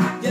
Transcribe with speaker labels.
Speaker 1: Yeah.